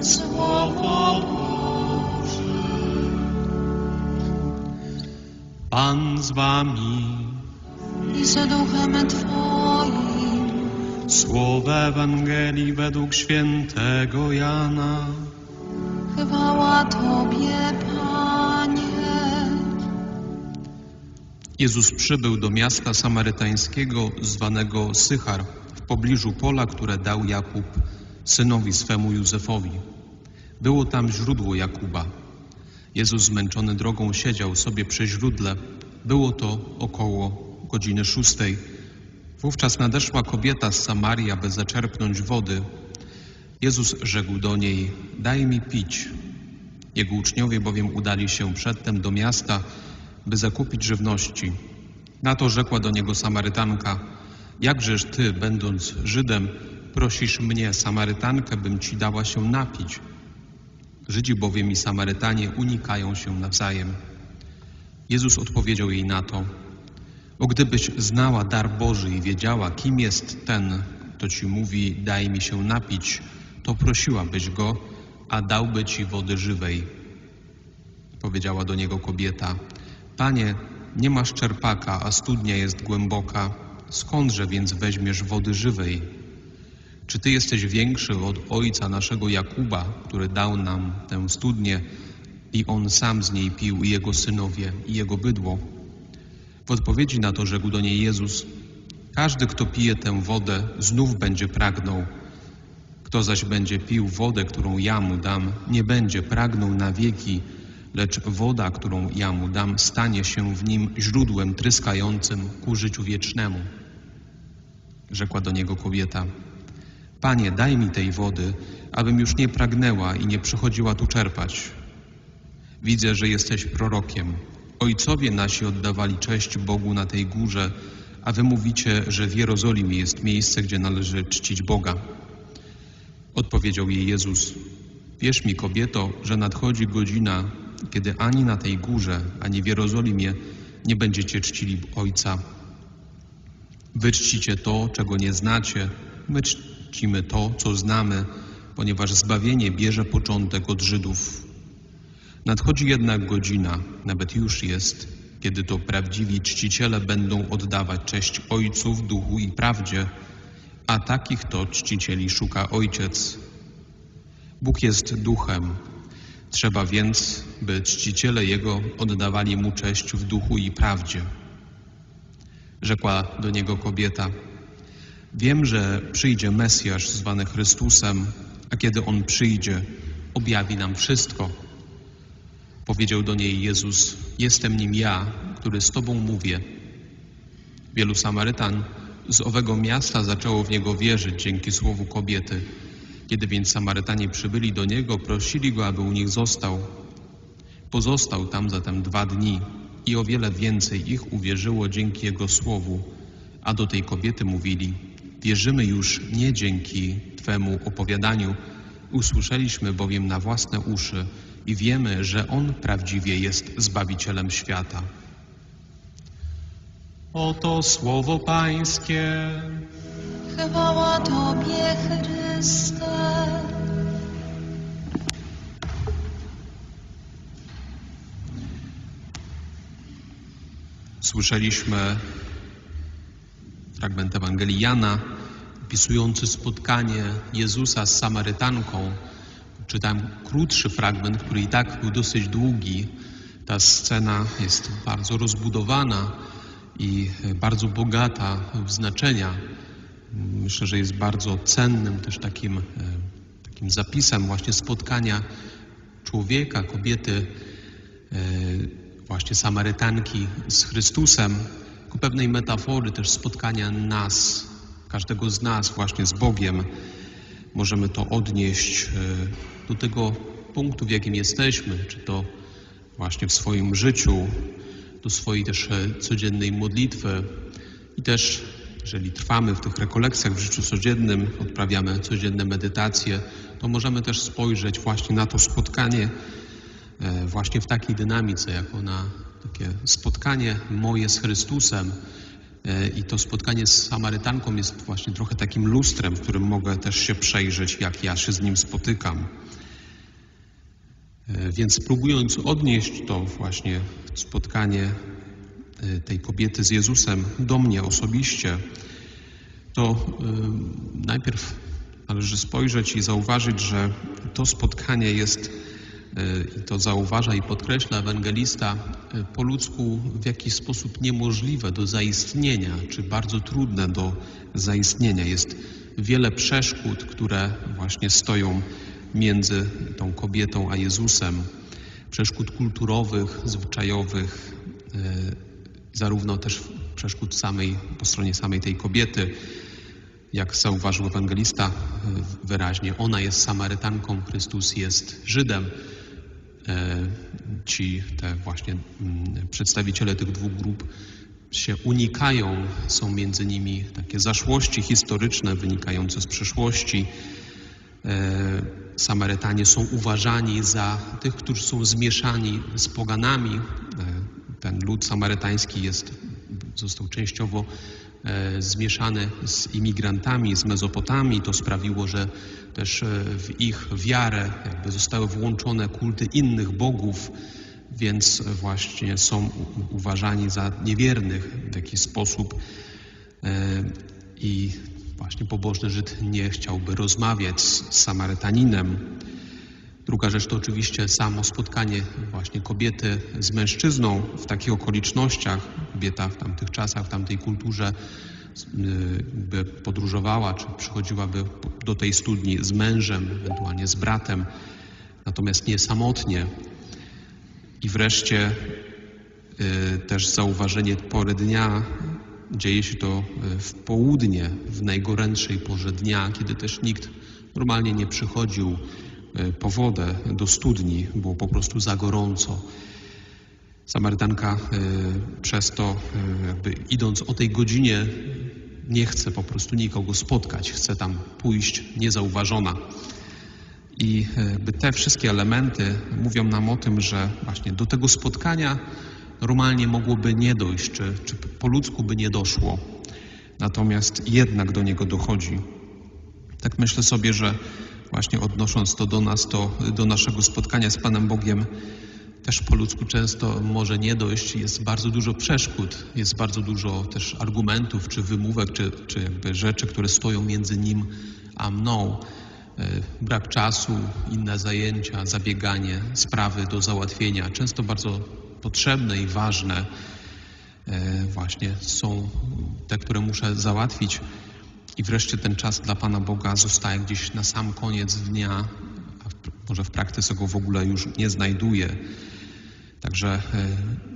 Słowo Boże. Pan z wami, i z duchem Twoim. słowa Ewangelii według świętego Jana. Chwała Tobie, Panie. Jezus przybył do miasta samarytańskiego zwanego Sychar w pobliżu pola, które dał Jakub synowi swemu Józefowi. Było tam źródło Jakuba. Jezus zmęczony drogą siedział sobie przy źródle. Było to około godziny szóstej. Wówczas nadeszła kobieta z Samarii, aby zaczerpnąć wody. Jezus rzekł do niej: Daj mi pić. Jego uczniowie bowiem udali się przedtem do miasta, by zakupić żywności. Na to rzekła do niego Samarytanka: Jakżeż ty, będąc Żydem, prosisz mnie, Samarytankę, bym ci dała się napić? Żydzi bowiem i Samarytanie unikają się nawzajem. Jezus odpowiedział jej na to: O gdybyś znała dar Boży i wiedziała, kim jest ten, kto ci mówi: Daj mi się napić, to prosiłabyś go, a dałby ci wody żywej. Powiedziała do niego kobieta: Panie, nie masz czerpaka, a studnia jest głęboka. Skądże więc weźmiesz wody żywej? Czy ty jesteś większy od ojca naszego Jakuba, który dał nam tę studnię i on sam z niej pił, i jego synowie, i jego bydło? W odpowiedzi na to rzekł do niej Jezus: Każdy, kto pije tę wodę, znów będzie pragnął. Kto zaś będzie pił wodę, którą ja mu dam, nie będzie pragnął na wieki, lecz woda, którą ja mu dam, stanie się w nim źródłem tryskającym ku życiu wiecznemu. Rzekła do niego kobieta: Panie, daj mi tej wody, abym już nie pragnęła i nie przychodziła tu czerpać. Widzę, że jesteś prorokiem. Ojcowie nasi oddawali cześć Bogu na tej górze, a wy mówicie, że w Jerozolimie jest miejsce, gdzie należy czcić Boga. Odpowiedział jej Jezus: Wierz mi, kobieto, że nadchodzi godzina, kiedy ani na tej górze, ani w Jerozolimie nie będziecie czcili Ojca. Wy czcicie to, czego nie znacie, my czcimy to, co znamy, ponieważ zbawienie bierze początek od Żydów. Nadchodzi jednak godzina, nawet już jest, kiedy to prawdziwi czciciele będą oddawać cześć Ojcu w duchu i prawdzie, a takich to czcicieli szuka Ojciec. Bóg jest duchem. Trzeba więc, by czciciele Jego oddawali Mu cześć w duchu i prawdzie. Rzekła do niego kobieta: Wiem, że przyjdzie Mesjasz zwany Chrystusem, a kiedy On przyjdzie, objawi nam wszystko. Powiedział do niej Jezus: Jestem nim ja, który z Tobą mówię. Wielu Samarytan z owego miasta zaczęło w niego wierzyć dzięki słowu kobiety. Kiedy więc Samarytanie przybyli do niego, prosili go, aby u nich został. Pozostał tam zatem dwa dni i o wiele więcej ich uwierzyło dzięki jego słowu, a do tej kobiety mówili: Wierzymy już nie dzięki Twemu opowiadaniu, usłyszeliśmy bowiem na własne uszy i wiemy, że On prawdziwie jest Zbawicielem świata. Oto słowo Pańskie. Chwała Tobie, Chryste. Słyszeliśmy fragment Ewangelii Jana opisujący spotkanie Jezusa z Samarytanką. Czytam krótszy fragment, który i tak był dosyć długi. Ta scena jest bardzo rozbudowana i bardzo bogata w znaczenia. Myślę, że jest bardzo cennym też takim, e, takim zapisem właśnie spotkania człowieka, kobiety, e, właśnie Samarytanki z Chrystusem, pewnej metafory też spotkania nas, każdego z nas właśnie z Bogiem. Możemy to odnieść e, do tego punktu, w jakim jesteśmy, czy to właśnie w swoim życiu, do swojej też e, codziennej modlitwy i też, jeżeli trwamy w tych rekolekcjach w życiu codziennym, odprawiamy codzienne medytacje, to możemy też spojrzeć właśnie na to spotkanie e, właśnie w takiej dynamice, jako na takie spotkanie moje z Chrystusem, E, I to spotkanie z Samarytanką jest właśnie trochę takim lustrem, w którym mogę też się przejrzeć, jak ja się z nim spotykam. E, więc próbując odnieść to właśnie spotkanie e, tej kobiety z Jezusem do mnie osobiście, to najpierw należy spojrzeć i zauważyć, że to spotkanie jest i to zauważa i podkreśla ewangelista, e, po ludzku w jakiś sposób niemożliwe do zaistnienia, czy bardzo trudne do zaistnienia. Jest wiele przeszkód, które właśnie stoją między tą kobietą a Jezusem. Przeszkód kulturowych, zwyczajowych, e, zarówno też przeszkód samej, po stronie samej tej kobiety, jak zauważył ewangelista wyraźnie, ona jest Samarytanką, Chrystus jest Żydem. E, ci, te właśnie mm, przedstawiciele tych dwóch grup się unikają, są między nimi takie zaszłości historyczne wynikające z przeszłości. E, Samarytanie są uważani za tych, którzy są zmieszani z poganami. E, ten lud samarytański jest, został częściowo zmieszane z imigrantami z Mezopotamii. To sprawiło, że też e, w ich wiarę zostały włączone kulty innych bogów, więc właśnie są uważani za niewiernych w jakiś sposób. E, I właśnie pobożny Żyd nie chciałby rozmawiać z Samarytaninem. Druga rzecz to oczywiście samo spotkanie właśnie kobiety z mężczyzną w takich okolicznościach. Kobieta w tamtych czasach, w tamtej kulturze y, by podróżowała, czy przychodziłaby do tej studni z mężem, ewentualnie z bratem, natomiast nie samotnie. I wreszcie y, też zauważenie pory dnia. Dzieje się to y, w południe, w najgorętszej porze dnia, kiedy też nikt normalnie nie przychodził po wodę do studni, było po prostu za gorąco. Samarytanka e, przez to, e, jakby idąc o tej godzinie, nie chce po prostu nikogo spotkać, chce tam pójść niezauważona. I by te wszystkie elementy mówią nam o tym, że właśnie do tego spotkania normalnie mogłoby nie dojść, czy, czy po ludzku by nie doszło. Natomiast jednak do niego dochodzi. Tak myślę sobie, że właśnie odnosząc to do nas, to do naszego spotkania z Panem Bogiem, też po ludzku często może nie dojść. Jest bardzo dużo przeszkód, jest bardzo dużo też argumentów, czy wymówek, czy, czy jakby rzeczy, które stoją między nim a mną. E, brak czasu, inne zajęcia, zabieganie, sprawy do załatwienia, często bardzo potrzebne i ważne, e, właśnie są te, które muszę załatwić. I wreszcie ten czas dla Pana Boga zostaje gdzieś na sam koniec dnia, a może w praktyce go w ogóle już nie znajduje. Także e,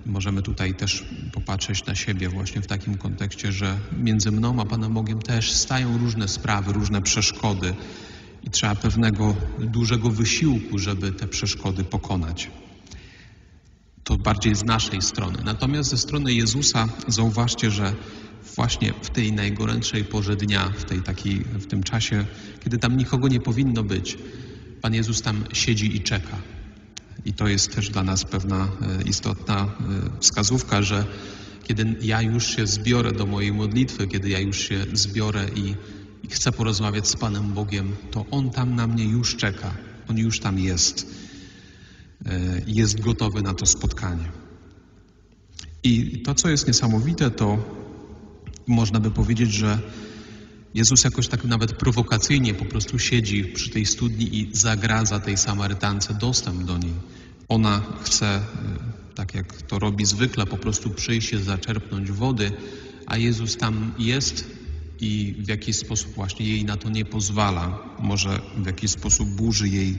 możemy tutaj też popatrzeć na siebie właśnie w takim kontekście, że między mną a Panem Bogiem też stają różne sprawy, różne przeszkody i trzeba pewnego dużego wysiłku, żeby te przeszkody pokonać. To bardziej z naszej strony. Natomiast ze strony Jezusa zauważcie, że właśnie w tej najgorętszej porze dnia, w, tej takiej, w tym czasie, kiedy tam nikogo nie powinno być, Pan Jezus tam siedzi i czeka. I to jest też dla nas pewna e, istotna e, wskazówka, że kiedy ja już się zbiorę do mojej modlitwy, kiedy ja już się zbiorę i, i chcę porozmawiać z Panem Bogiem, to On tam na mnie już czeka. On już tam jest. E, jest gotowy na to spotkanie. I to, co jest niesamowite, to można by powiedzieć, że Jezus jakoś tak nawet prowokacyjnie po prostu siedzi przy tej studni i zagradza tej Samarytance dostęp do niej. Ona chce, e, tak jak to robi zwykle, po prostu przyjść się zaczerpnąć wody, a Jezus tam jest i w jakiś sposób właśnie jej na to nie pozwala. Może w jakiś sposób burzy jej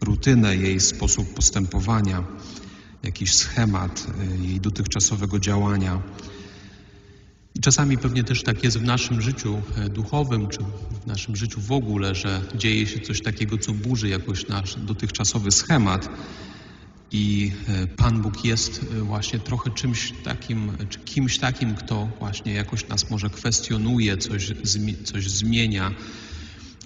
rutynę, jej sposób postępowania, jakiś schemat e, jej dotychczasowego działania. I czasami pewnie też tak jest w naszym życiu e, duchowym, czy w naszym życiu w ogóle, że dzieje się coś takiego, co burzy jakoś nasz dotychczasowy schemat. I e, Pan Bóg jest e, właśnie trochę czymś takim, czy kimś takim, kto właśnie jakoś nas może kwestionuje, coś, coś zmienia.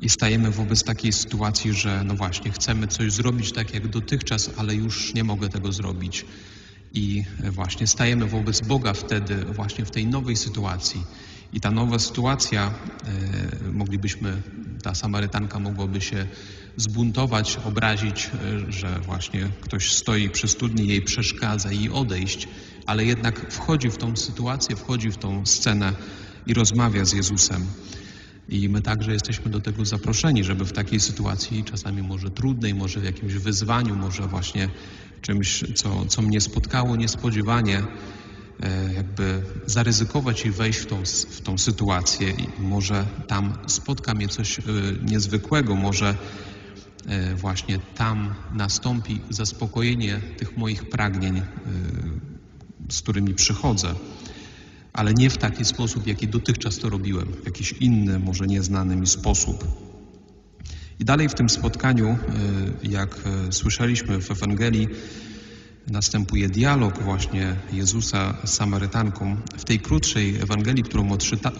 I stajemy wobec takiej sytuacji, że no właśnie, chcemy coś zrobić tak jak dotychczas, ale już nie mogę tego zrobić I właśnie stajemy wobec Boga wtedy, właśnie w tej nowej sytuacji. I ta nowa sytuacja, e, moglibyśmy, ta Samarytanka mogłaby się zbuntować, obrazić, e, że właśnie ktoś stoi przy studni, jej przeszkadza i odejść, ale jednak wchodzi w tą sytuację, wchodzi w tą scenę i rozmawia z Jezusem. I my także jesteśmy do tego zaproszeni, żeby w takiej sytuacji, czasami może trudnej, może w jakimś wyzwaniu, może właśnie czymś, co, co mnie spotkało niespodziewanie, e, jakby zaryzykować i wejść w tą, w tą sytuację. I może tam spotka mnie coś e, niezwykłego, może e, właśnie tam nastąpi zaspokojenie tych moich pragnień, z którymi przychodzę ale nie w taki sposób, jaki dotychczas to robiłem, w jakiś inny, może nieznany mi sposób. I dalej w tym spotkaniu, e, jak e, słyszeliśmy w Ewangelii, następuje dialog właśnie Jezusa z Samarytanką. W tej krótszej Ewangelii, którą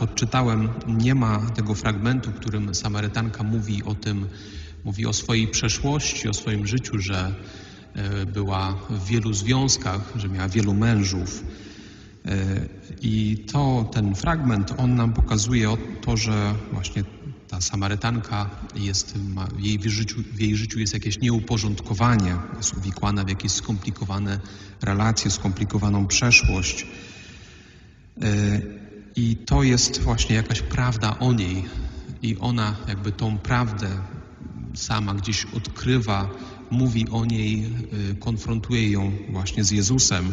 odczytałem, nie ma tego fragmentu, w którym Samarytanka mówi o tym, mówi o swojej przeszłości, o swoim życiu, że e, była w wielu związkach, że miała wielu mężów I to, ten fragment, on nam pokazuje to, że właśnie ta Samarytanka jest, ma, w, jej życiu, w jej życiu jest jakieś nieuporządkowanie, jest uwikłana w jakieś skomplikowane relacje, skomplikowaną przeszłość. E, I to jest właśnie jakaś prawda o niej. I ona jakby tą prawdę sama gdzieś odkrywa, mówi o niej, e, konfrontuje ją właśnie z Jezusem.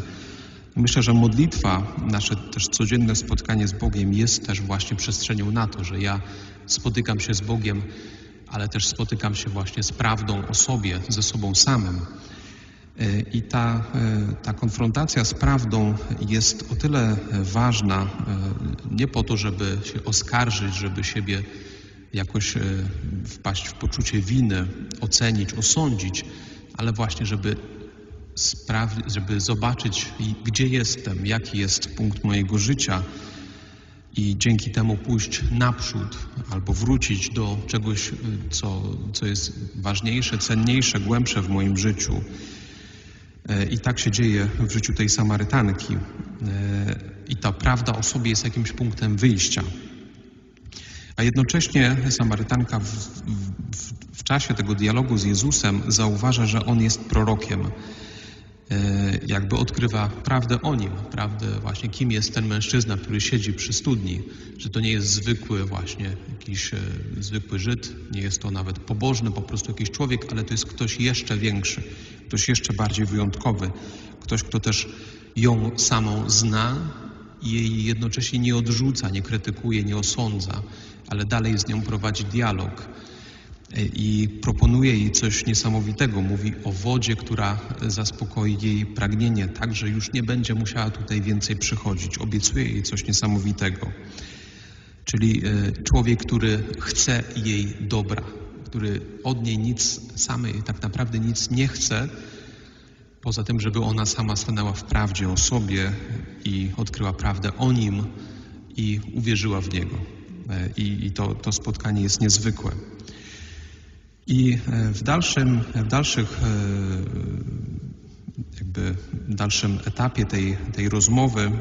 Myślę, że modlitwa, nasze też codzienne spotkanie z Bogiem jest też właśnie przestrzenią na to, że ja spotykam się z Bogiem, ale też spotykam się właśnie z prawdą o sobie, ze sobą samym. E, I ta, e, ta konfrontacja z prawdą jest o tyle ważna, e, nie po to, żeby się oskarżyć, żeby siebie jakoś wpaść w poczucie winy, ocenić, osądzić, ale właśnie, żeby żeby zobaczyć, gdzie jestem, jaki jest punkt mojego życia i dzięki temu pójść naprzód albo wrócić do czegoś, co, co jest ważniejsze, cenniejsze, głębsze w moim życiu. E, I tak się dzieje w życiu tej Samarytanki. E, I ta prawda o sobie jest jakimś punktem wyjścia. A jednocześnie Samarytanka w, w, w czasie tego dialogu z Jezusem zauważa, że on jest prorokiem. E, jakby odkrywa prawdę o nim, prawdę właśnie kim jest ten mężczyzna, który siedzi przy studni, że to nie jest zwykły właśnie jakiś e, zwykły Żyd, nie jest to nawet pobożny po prostu jakiś człowiek, ale to jest ktoś jeszcze większy, ktoś jeszcze bardziej wyjątkowy, ktoś, kto też ją samą zna i jej jednocześnie nie odrzuca, nie krytykuje, nie osądza, ale dalej z nią prowadzi dialog i proponuje jej coś niesamowitego. Mówi o wodzie, która zaspokoi jej pragnienie, tak że już nie będzie musiała tutaj więcej przychodzić. Obiecuje jej coś niesamowitego. Czyli e, człowiek, który chce jej dobra, który od niej nic samej tak naprawdę nic nie chce, poza tym, żeby ona sama stanęła w prawdzie o sobie i odkryła prawdę o nim i uwierzyła w niego. E, I, i to, to spotkanie jest niezwykłe. I e, w dalszym, w dalszych, e, jakby dalszym etapie tej, tej rozmowy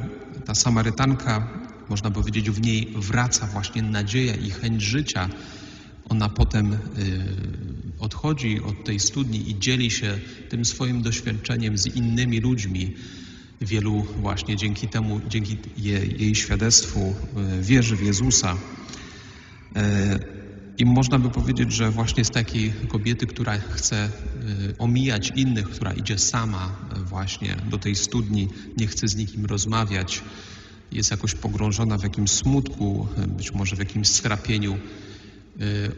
ta Samarytanka, można powiedzieć, w niej wraca właśnie nadzieja i chęć życia. Ona potem e, odchodzi od tej studni i dzieli się tym swoim doświadczeniem z innymi ludźmi. Wielu właśnie dzięki temu, dzięki jej, jej świadectwu wierzy w Jezusa. I można by powiedzieć, że właśnie z takiej kobiety, która chce y, omijać innych, która idzie sama y, właśnie do tej studni, nie chce z nikim rozmawiać, jest jakoś pogrążona w jakimś smutku, y, być może w jakimś skrapieniu,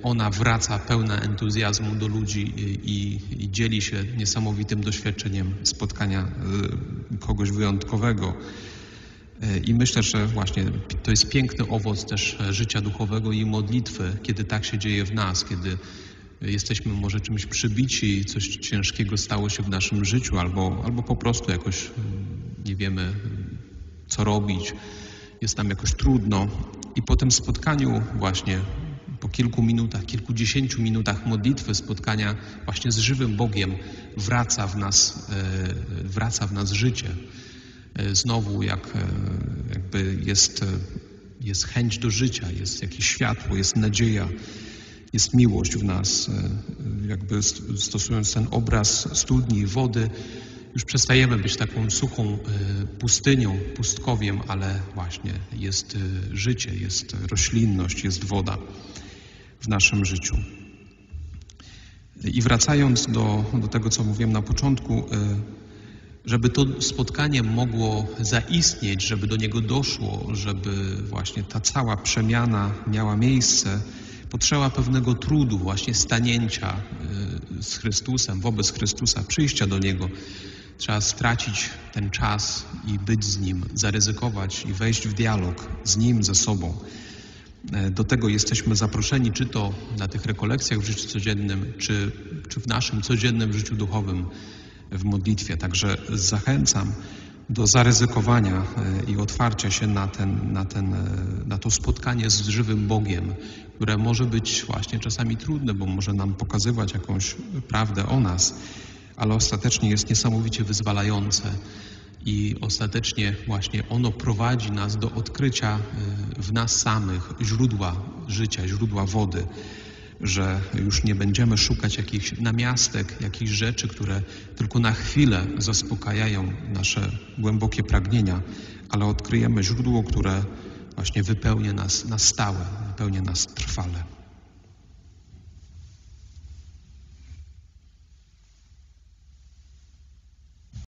ona wraca pełna entuzjazmu do ludzi i, i dzieli się niesamowitym doświadczeniem spotkania kogoś wyjątkowego. I myślę, że właśnie to jest piękny owoc też życia duchowego i modlitwy, kiedy tak się dzieje w nas, kiedy jesteśmy może czymś przybici, coś ciężkiego stało się w naszym życiu, albo, albo po prostu jakoś nie wiemy, co robić, jest nam jakoś trudno. I po tym spotkaniu właśnie po kilku minutach, kilkudziesięciu minutach modlitwy, spotkania właśnie z żywym Bogiem wraca w nas, e, wraca w nas życie. E, Znowu jak, e, jakby jest, e, jest chęć do życia, jest jakieś światło, jest nadzieja, jest miłość w nas. Jakby st- stosując ten obraz studni i wody, już przestajemy być taką suchą pustynią, pustkowiem, ale właśnie jest życie, jest roślinność, jest woda w naszym życiu. I wracając do, do tego, co mówiłem na początku, żeby to spotkanie mogło zaistnieć, żeby do niego doszło, żeby właśnie ta cała przemiana miała miejsce, potrzeba pewnego trudu, właśnie stanięcia y, z Chrystusem, wobec Chrystusa, przyjścia do Niego. Trzeba stracić ten czas i być z Nim, zaryzykować i wejść w dialog z Nim, ze sobą. E, Do tego jesteśmy zaproszeni, czy to na tych rekolekcjach w życiu codziennym, czy, czy w naszym codziennym życiu duchowym w modlitwie. Także zachęcam do zaryzykowania e, i otwarcia się na, ten, na, ten, e, na to spotkanie z żywym Bogiem, które może być właśnie czasami trudne, bo może nam pokazywać jakąś prawdę o nas, ale ostatecznie jest niesamowicie wyzwalające i ostatecznie właśnie ono prowadzi nas do odkrycia y, w nas samych źródła życia, źródła wody, że już nie będziemy szukać jakichś namiastek, jakichś rzeczy, które tylko na chwilę zaspokajają nasze głębokie pragnienia, ale odkryjemy źródło, które właśnie wypełnia nas na stałe, wypełnia nas trwale.